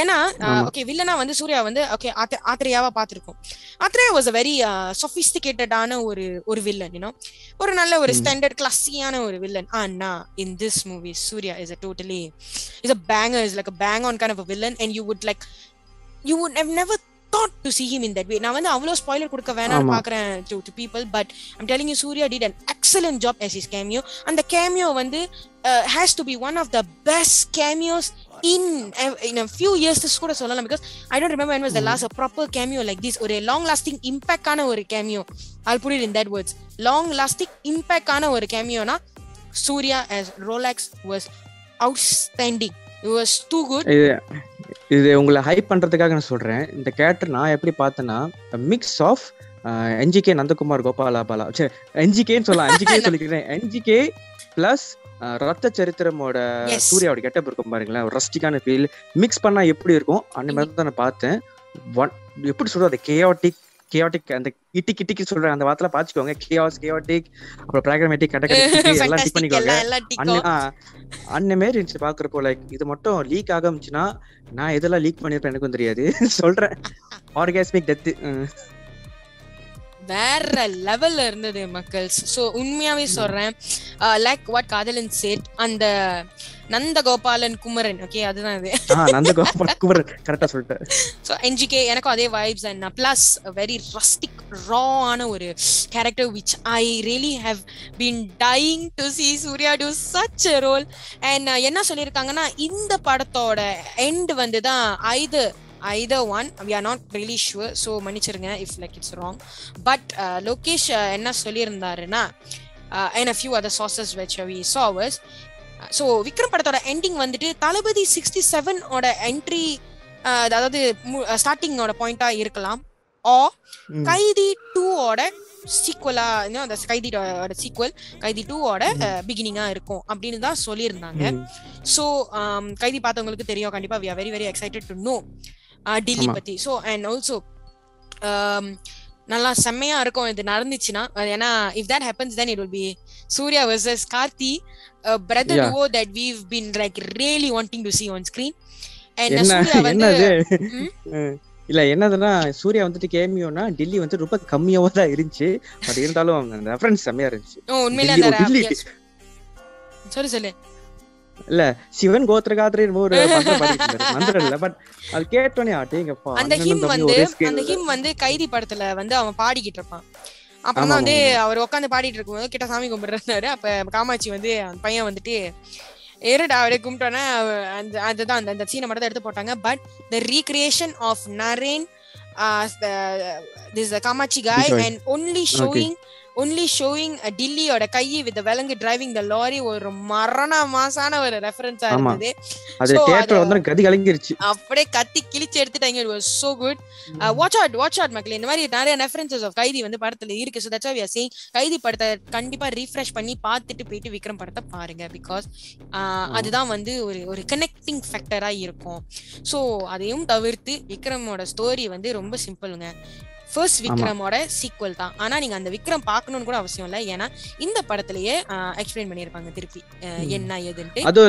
ஏன்னா. ஓகே வில்லனா வந்து சூர்யா வந்து ஓகே ஆத்திரையாவா பார்த்திருக்கோம். ஆத்ரேயா வாஸ் அ வெரி சொபிஸ்டிகேட்டடான ஒரு ஒரு வில்லன் யூனோ ஒரு நல்ல ஒரு. ஸ்டாண்டர்ட் கிளாஸியான ஒரு வில்லன் ஆனா in this movie Suriya is a totally is a banger is like a bang on kind of a villain and you would like you would have never thought to see him in that way. நான் வந்து அவ்வளவு spoiler கொடுக்க வேணாம்னு ஆமா. பாக்குறேன் to to people but I'm telling you Suriya did an excellent job as his cameo. அந்த cameo வந்து has to be one of the best cameos in in a few years கூட சொல்லலாம் because I don't remember when was the last a proper cameo like this. ஒரு long lasting impact ஆன ஒரு cameo. I'll put it in that words. Long lasting impact ஆன ஒரு கேமியோனா Suriya as Rolex was outstanding. It was too good. இது உங்களை hype பண்றதுக்காக நான் சொல்றேன். இந்த கேரக்டர் நான் எப்படி பார்த்தேன்னா mix of NGK Nandakumar Gopala Bala. சரி என்ஜிகேன்னு சொல்லலாம். என்ஜிகே சொல்லிக்கிறேன். என்ஜிகே பிளஸ் ரத்த சரித்திரமோட. சூர்யாவோட கெட்டப் இருக்கும் பாருங்களேன். ஒரு ரஸ்டிக்கான ஃபீல் மிக்ஸ் பண்ணா எப்படி இருக்கும்? அந்த மாதிரி தான் நான் பார்த்தேன். One- எப்படி சொல்றது? கேஆட்டிக் கேஆட்டிக் அந்த இட்டிக் இட்டிக்கு சொல்றேன் அந்த வார்த்தை பாத்துக்கோங்க. கேஆஸ் கேஆட்டிக் அப்புறம் பிராக்ரமேட்டிக் கட்ட எல்லாம் டிக் பண்ணிக்கோங்க. அன்ன மாரி இருந்துச்சு பாக்குறப்போ லைக் இது மட்டும் லீக் ஆகமிச்சுன்னா நான் எதெல்லாம் லீக் பண்ணிருப்பேன் எனக்கும் தெரியாது. சொல்றேன். ஆர்காஸ்மிக் டெத்து வேற லெவல்ல இருந்தது மக்கள்ஸ். சோ உண்மையாவே சொல்றேன். லைக் வாட் காதலன் சேட் அந்த நந்தகோபாலன் குமரன் ஓகே அதுதான் ஆ நந்தகோபால் குமர் கரெக்டா சொல்லிட்டேன். ஸோ என்ஜிகே எனக்கும் அதே vibes and plus very rustic raw ஆன ஒரு character which I really have been dying to see Suriya do such role and என்ன சொல்லியிருக்காங்கன்னா இந்த படத்தோட எண்ட் வந்து தான் ஐது either one we are not really sure. So மன்னிச்சிருங்க if like it's wrong. But uh, Lokesh uh, என்ன சொல்லியிருந்தாருன்னா uh, a few other sources which we saw was so Vikram படத்தோட எண்டிங் வந்துட்டு தளபதி சிக்ஸ்டி செவன் ஓட entry அதாவது ஸ்டார்டிங்கோட பாயிண்டா இருக்கலாம். ஆ. கைதி டூவோட சீக்குவலா அந்த கைதியோட சீக்குவல் கைதி டூவோட பிகினிங்கா இருக்கும் அப்படின்னு தான் சொல்லியிருந்தாங்க. ஸோ கைதி பார்த்தவங்களுக்கு தெரியும் கண்டிப்பா we are very very excited to know Dilli. பத்தி ஸோ அண்ட் ஆல்சோ நல்லா செம்மையா இருக்கும் இது நடந்துச்சுன்னா ஏன்னா if that happens then it will be Suriya versus Karthi brother Yeah. duo that we've been like really wanting to see on screen and என்ன சூர்யா வந்து என்னது ம்? ம். இல்ல என்னதுன்னா சூர்யா வந்துட்டு கேமியோனா டெல்லி வந்து ரொம்ப கம்மியாவா தான் இருந்துச்சு பட் இருந்தாலும் ரெஃபரன்ஸ் செம்மையா இருந்துச்சு ஓ, உண்மையிலே. சொல்லு சொல்லு இல்ல சிவன் கோத்திரகாத்திரி ஒரு மந்திரம் இல்ல பட் அது ஆட்டேங்கப்பா அந்த ஹிம் வந்து அந்த. ஹிம் வந்து கைதி படத்துல வந்து அவன் பாடிக்கிட்டு இருப்பான். அப்புறம் தான் வந்து அவர் உட்காந்து பாடிட்டு இருக்கும்போது கிட்ட சாமி கும்பிடுறாரு அப்ப காமாட்சி வந்து அந்த பையன் வந்துட்டு ஏறடா அவரே கும்பிட்டோன்னா அந்த அதுதான் அந்த அந்த சீனை மட்டும் தான் எடுத்து போட்டாங்க. But the recreation of Narain this Kamatchi guy. And only showing only showing டில்லியோட கையை வித் விலங்கு டிரைவிங் த லாரி ஒரு மரண மாசான ஒரு ரெஃபரன்ஸா. இருந்தது. அப்படியே கத்தி கிழிச்சு எடுத்துட்டாங்க it was so good watch out watch out மக்களே. இந்த மாதிரி நிறைய ரெஃபரன்சஸ் ஆஃப் கைதி வந்து படத்துல இருக்கு. So that's are saying Kaithi படத்தை கண்டிப்பா ரீஃப்ரெஷ் பண்ணி பார்த்துட்டு போயிட்டு விக்ரம் படத்தை பாருங்க. பிகாஸ் அதுதான் வந்து ஒரு ஒரு கனெக்டிங் ஃபேக்டரா இருக்கும். ஸோ அதையும் தவிர்த்து விக்ரமோட ஸ்டோரி வந்து ரொம்ப சிம்பிளுங்க ஃபர்ஸ்ட் விக்ரமோட சீக்வல் தான். ஆனா நீங்க அந்த விக்ரம் பார்க்கணும்னு கூட அவசியம் இல்லை. ஏன்னா இந்த படத்திலேயே எக்ஸ்பிளைன் பண்ணியிருப்பாங்க திருப்பி. என்ன ஏதுன்ட்டு. அது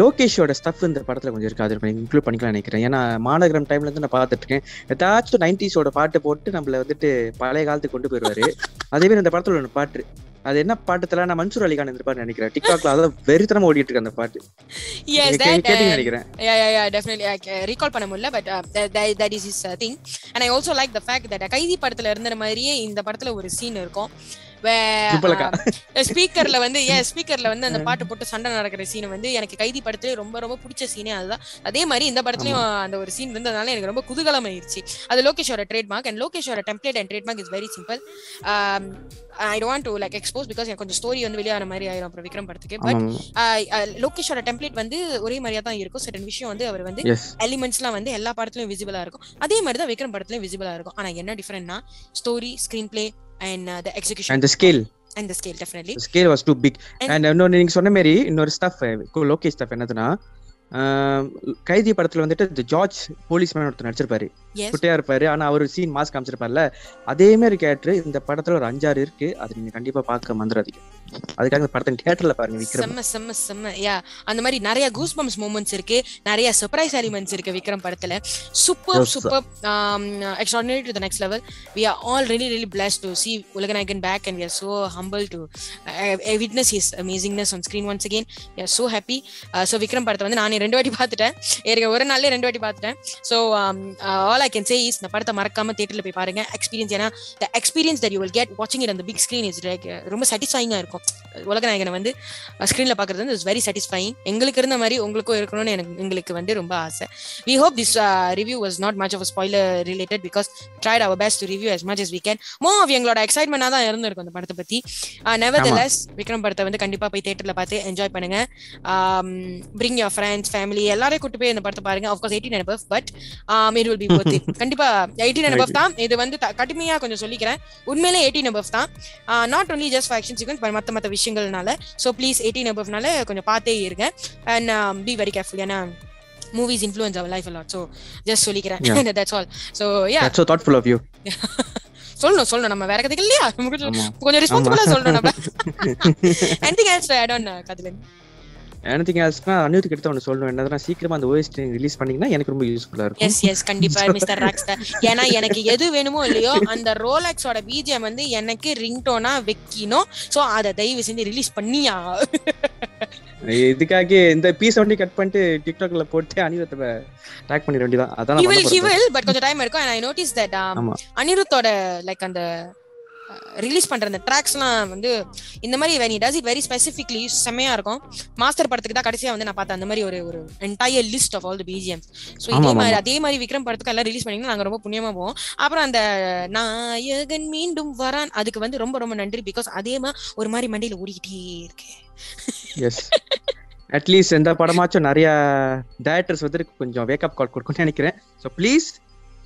லோகேஷோட ஸ்டஃப் இந்த படத்துல கொஞ்சம் இருக்கு. அது இன்க்ளூட் பண்ணிக்கலாம் நினைக்கிறேன். ஏன்னா மாநகரம் டைம்ல இருந்து நான் பார்த்துட்டு இருக்கேன் ஏதாச்சும் நைன்டிஸோட பாட்டு போட்டு நம்மள வந்துட்டு பழைய காலத்துக்கு கொண்டு போயிருவாரு. அதே மாதிரி இந்த படத்துல ஒன்று பாட்டு அது என்ன பாட்டுல நான் மன்சூர் அலிகான் இருப்பாரு நினைக்கிறேன். டிக்டாக்ல அதான் வெறித்தனமா ஓடிட்டு இருக்கு அந்த பாட்டு. Uh, நினைக்கிறேன். can recall பண்ண முடியல but that is his uh, thing. And I also like the fact that Kaithi படத்துல இருந்த மாதிரியே இந்த படத்துல ஒரு சீன் இருக்கும். ஸ்பீக்கர்ல வந்து ஏ ஸ்பீக்கர்ல வந்து அந்த பாட்டு போட்டு சண்டை நடக்கிற சீன் வந்து எனக்கு கைதி படத்துல ரொம்ப ரொம்ப பிடிச்ச சீனே அதுதான். அதே மாதிரி இந்த படத்துலயும் அந்த ஒரு சீன் இருந்ததுனால எனக்கு ரொம்ப குதூகலம் ஆயிருச்சு. அது லோகேஷோட trademark and லோகேஷோட template and trademark is very simple I don't to like expose because எனக்கு கொஞ்சம் ஸ்டோரி வந்து வெளியான மாதிரி ஆயிரும் அப்புறம் விக்ரம் படத்துக்கு. பட் ஆமா லோகேஷோட டெம்ப்ளேட் வந்து ஒரே மாதிரியா தான் இருக்கும். சர்டன் விஷயம் வந்து அவர் வந்து எலிமெண்ட்ஸ்லாம் வந்து எல்லா படத்துலயும் விசிபிளா இருக்கும். அதே மாதிரி தான் விக்ரம் படத்துலயும் விசிபிளா இருக்கும். ஆனா என்ன டிஃபரெண்ட்னா story screenplay and the execution and scale and the scale definitely scale was too big And- and இன்னொன்று நீங்க சொன்ன மாதிரி இன்னொரு ஸ்டஃப் லோகேஷ் ஸ்டஃப் என்னதுன்னா ஆஹ் கைதி படத்துல வந்துட்டு ஜார்ஜ் போலீஸ் மேன் ஒருத்தர் நடிச்சிருப்பாரு. குட்டையா இருப்பாரு. ஆனா அவர் சீன் மாஸ்க் காமிச்சிருப்பார்ல. அதே மாதிரி கேரக்டர் இந்த படத்துல ஒரு அஞ்சாறு இருக்கு. அது நீங்க கண்டிப்பா பார்க்க மந்திராதீங்க அதுக்காக இந்த படத்தை தியேட்டர்ல பாருங்க விக்ரம். செம்ம செம்ம செம்ம. யா அந்த மாதிரி நிறைய கூஸ் பம்ஸ் மூமெண்ட்ஸ் இருக்கு. நிறைய சர்ப்ரைஸ் எலிமெண்ட்ஸ் இருக்கு விக்ரம் படத்துல. Super. Super extraordinary to the next level we are all really really blessed to see Ulaganayagan back and we are so humble to uh, witness his amazingness on screen once again. We are so happy. So Vikram படத்தை வந்து நானே ரெண்டு வாட்டி பார்த்துட்டேன். ஏற்கனவே ஒரு நாள்லயே ரெண்டு வாட்டி பார்த்துட்டேன். So all I can say is இந்த படத்தை மறக்காம தியேட்டர்ல போய் பாருங்க. எக்ஸ்பீரியன்ஸ் ஏன்னா the experience that you will get வாட்சிங் இட் அந்த பிக் ஸ்க்ரீன் இஸ் லைக் ரொம்ப சாட்டிஸ்ஃபைங்கா இருக்கும். உலகநாயகனை வந்து ஸ்க்ரீன்ல பாக்குறது வந்து இஸ் வெரி சாட்டிஸ்ஃபைங் எங்களுக்கு இருந்த மாதிரி உங்களுக்கும் இருக்கணும்னு எனக்கு எங்களுக்கு வந்து ரொம்ப ஆசை. We hope this review was not much of spoiler related because tried our best to review as much as we can. மோ எங்களோட எக்ஸைட்மெண்டா தான் இருந்திருக்கும் அந்த படத்தை பத்தி. நெவர் லெஸ் விக்ரம் படத்தை வந்து கண்டிப்பா போய் தியேட்டர்ல பார்த்து என்ஜாய் பண்ணுங்க. பிரிங் யோர் ஃப்ரெண்ட்ஸ் ஃபேமிலி எல்லாரையும் கூட்டு போய் இந்த படத்தை பாருங்க. Of course eighteen but it will be worth கண்டிப்பா எயிட்டீன் அண்ட் தான். இது வந்து கடுமையா கொஞ்சம் சொல்லிக்கிறேன். உண்மையிலே எயிட்டீன் above தான். Not only just action sequence மத்த மத்த விஷயங்கள்னால. ஸோ ப்ளீஸ் எயிட்டீன் அபவ்னால கொஞ்சம் பார்த்தே இருங்க. அண்ட் பி வெரி கேர்ஃபுல் ஏன்னா movies influence our life lot so just சொல்லிக்கிறேன். That's all so yeah so thoughtful of you. சொல்லணும் சொல்லணும். நம்ம வேற கதைகள் இல்லையா? கொஞ்சம் ரெஸ்பான்சிபிளா சொல்லணும் நம்ம. எனிதிங் எல்ஸ் ஐ டோன்ட் கதிலன் anything else-னா அனிருத் கிட்ட ஒன்று சொல்லணும். என்னதுன்னா சீக்கிரமா அந்த ஓஎஸ்டி ரிலீஸ் பண்ணீங்கன்னா எனக்கு ரொம்ப யூஸ்ஃபுல்லா இருக்கும். எஸ் எஸ் கண்டிப்பா மிஸ்டர் ராக்ஸ்டர் ஏன்னா எனக்கு எது வேணுமோ இல்லையோ அந்த ரோலக்ஸோட பிஜிஎம் வந்து எனக்கு ரிங்டோனா வைக்கணும். சோ அத தயவு செஞ்சு ரிலீஸ் பண்ணியா? இதுக்காக இந்த பீஸ் ஒண்டி கட் பண்ணிட்டு டிக்டாக்ல போட்டு அனிருத்தை டாக் பண்ணிட வேண்டியதான் அதான் பண்ண he போறேன். will பட் கொஞ்சம் டைம் இருக்கும் that um, ஆமா. அனிருத்தோட லைக் அந்த ரிலீஸ் பண்ற அந்த ட்ராக்ஸ்லாம் வந்து இந்த மாதிரி he does it very specifically செமையா இருக்கும். மாஸ்டர் படத்துக்கு தான் கடைசியா வந்து நான் பார்த்தேன். அந்த மாதிரி ஒரு ஒரு entire list of all the BGMs so இதே மாதிரி. அதே மாதிரி விக்ரம் படத்துக்கு எல்லாம் ரிலீஸ் பண்ணீங்கன்னா நாங்க ரொம்ப புண்ணியமா போவோம். அப்புறம் அந்த நாயகன் மீண்டும் வரான். அதுக்கு வந்து ரொம்ப ரொம்ப நன்றி. பிகாஸ் அதே மாதிரி ஒரு மாதிரி மண்டியில ஓடிக்கிட்டே இருக்கு. எஸ் அட்லீஸ்ட் எந்த படமாச்சும் நிறைய டேரக்டர்ஸ் வந்து கொஞ்சம் வேக்கப் கால் கொடுக்கும்னு நினைக்கிறேன். ஸோ ப்ளீஸ்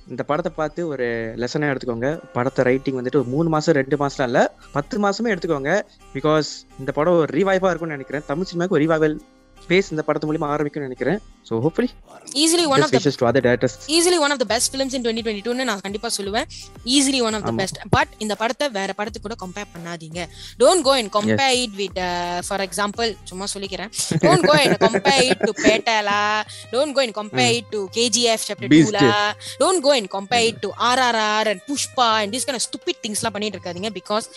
இந்த படத்தை பார்த்து ஒரு லெசனாக எடுத்துக்கோங்க. படத்தை ரைட்டிங் வந்துட்டு ஒரு மூணு மாசம் ரெண்டு மாசம் இல்ல பத்து மாசமே எடுத்துக்கோங்க. பிகாஸ் இந்த படம் ஒரு ரீவைவா இருக்கும்னு நினைக்கிறேன். தமிழ் சினிமாவுக்கு ஒரு ஸ்பேஸ் இந்த படத்து மூலியமா ஆரம்பிக்கும்னு நினைக்கிறேன். So hopefully easily one of the two other directors easily one of the best films in twenty twenty டூன்னு நான் கண்டிப்பா சொல்லுவேன். Easily one of the. Best but இந்த படத்தை வேற படத்துக்கு கூட கம்பேர் பண்ணாதீங்க. Don't go and compare it with for example சும்மா சொல்லிக்கிறேன். Don't go and compare it to பேட்டாலா don't go and compare it to KGF chapter Beast. டூலா don't go and compare it to RRR and Pushpa and this kind stupid திங்ஸ்லாம் பண்ணிட்டு இருக்காதீங்க. Because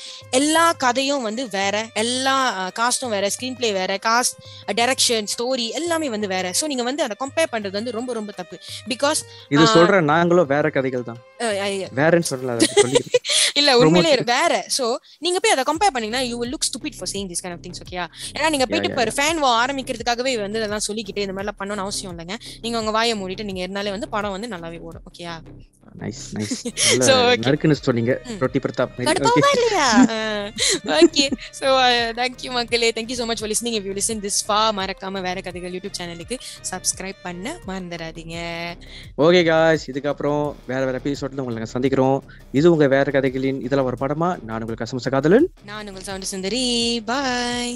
எல்லா கதையும் வந்து வேற எல்லா காஸ்டும் வேற ஸ்கிரீன் பிளே வேற காஸ்ட் டைரக்ஷன் ஸ்டோரி எல்லாமே வந்து வேற. சோ நீங்க வந்து அதை கம்பேர் பண்றது வந்து ரொம்ப ரொம்ப தப்பு. பிகாஸ் இது. சொல்ற நாங்களும் வேற கதைகள் தான் வேறன்னு சொல்லல இல்ல உண்மையிலே வேற. சோ நீங்க போய் அதை கம்பேர் பண்ணீங்கன்னா you will look stupid for saying this kind of things ஓகேயா ஏன்னா நீங்க போயிட்டு இப்போ ஃபேன் வா ஆரம்பிக்கிறதுக்காகவே வந்து அதெல்லாம் சொல்லிக்கிட்டு இந்த மாதிரிலாம் பண்ணணும்னு அவசியம் இல்லைங்க. நீங்க உங்க வாயை மூடிட்டு நீங்க இருந்தாலே வந்து படம் வந்து நல்லாவே ஓடும் ஓகேயா நைஸ் நைஸ் நறுக்குன்னு சொன்னீங்க. ரொட்டி Prathap okay so thank you மக்களே. Thank you so much for listening if you listen this for மறக்காம வேற கதைகள் யூடியூப் சேனலுக்கு சப்ஸ்கிரைப் பண்ண மறந்துடாதீங்க. ஓகே காய்ஸ் இதுக்கப்புறம் வேற வேற எபிசோட்ல உங்களை சந்திக்கிறோம். இது உங்க வேற கதைகளின் இதெல்லாம் ஒரு படமா? நான் உங்களுக்கு கசமச காதலன் நான் உங்கள் சவுண்ட் சுந்தரி. பாய்